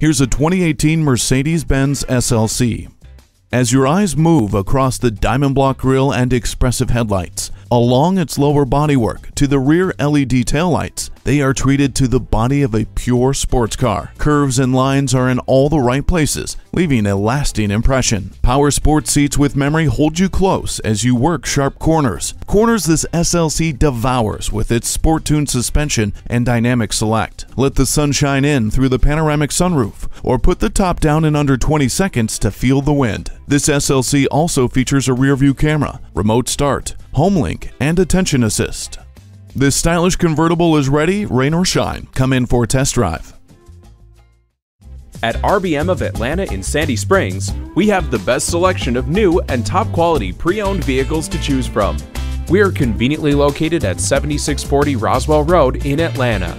Here's a 2018 Mercedes-Benz SLC. As your eyes move across the diamond block grille and expressive headlights, along its lower bodywork to the rear LED taillights, they are treated to the body of a pure sports car. Curves and lines are in all the right places, leaving a lasting impression. Power sports seats with memory hold you close as you work sharp corners. Corners this SLC devours with its sport tuned suspension and dynamic select. Let the sun shine in through the panoramic sunroof, or put the top down in under 20 seconds to feel the wind. This SLC also features a rear view camera, remote start, HomeLink, and attention assist. This stylish convertible is ready, rain or shine. Come in for a test drive. At RBM of Atlanta in Sandy Springs, we have the best selection of new and top quality pre owned vehicles to choose from. We are conveniently located at 7640 Roswell Road in Atlanta.